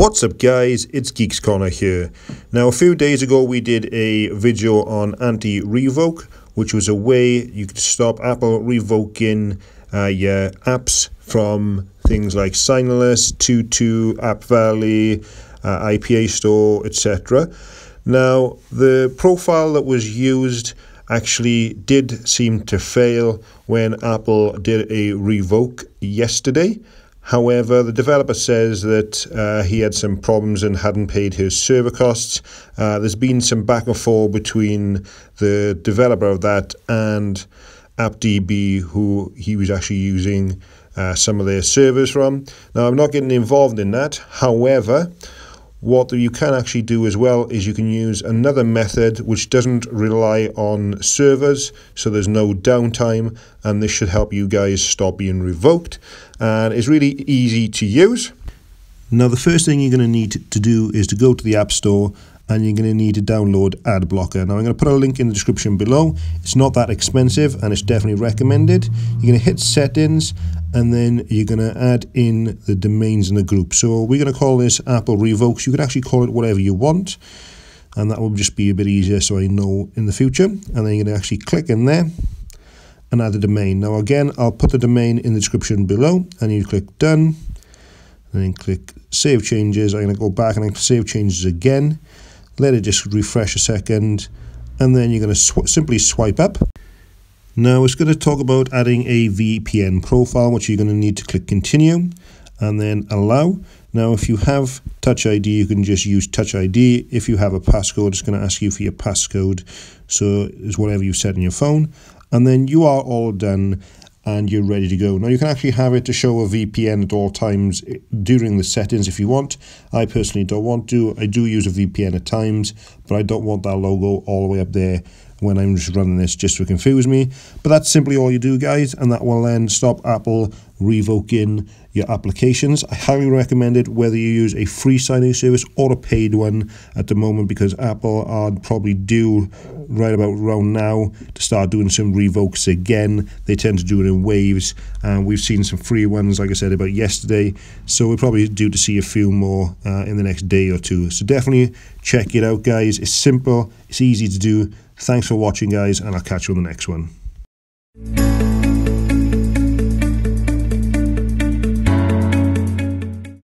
What's up guys, it's Geeks Corner here. Now a few days ago we did a video on anti-revoke, which was a way you could stop Apple revoking uh, your apps from things like Signulous, Tutu, App Valley, uh, IPA Store, etc. Now the profile that was used actually did seem to fail when Apple did a revoke yesterday. However, the developer says that uh, he had some problems and hadn't paid his server costs. Uh, there's been some back and forth between the developer of that and AppDB, who he was actually using uh, some of their servers from. Now, I'm not getting involved in that. However, what you can actually do as well is you can use another method which doesn't rely on servers, so there's no downtime, and this should help you guys stop being revoked. And it's really easy to use. Now, the first thing you're going to need to do is to go to the App Store and you're going to need to download AdBlocker. Now I'm going to put a link in the description below. It's not that expensive and it's definitely recommended. You're going to hit settings and then you're going to add in the domains in the group. So we're going to call this Apple Revokes. You can actually call it whatever you want and that will just be a bit easier so I know in the future. And then you're going to actually click in there and add a domain. Now again, I'll put the domain in the description below and you click done and then click save changes. I'm going to go back and save changes again let it just refresh a second and then you're going to sw simply swipe up now it's going to talk about adding a VPN profile which you're going to need to click continue and then allow now if you have touch ID you can just use touch ID if you have a passcode it's going to ask you for your passcode so it's whatever you set in your phone and then you are all done and you're ready to go. Now you can actually have it to show a VPN at all times eh, during the settings if you want. I personally don't want to. I do use a VPN at times, but I don't want that logo all the way up there when I'm just running this just to confuse me. But that's simply all you do, guys, and that will then stop Apple revoking your applications. I highly recommend it whether you use a free signing service or a paid one at the moment because Apple are probably due right about around now to start doing some revokes again. They tend to do it in waves and we've seen some free ones like I said about yesterday so we're probably due to see a few more uh, in the next day or two. So definitely check it out guys. It's simple, it's easy to do. Thanks for watching guys and I'll catch you on the next one.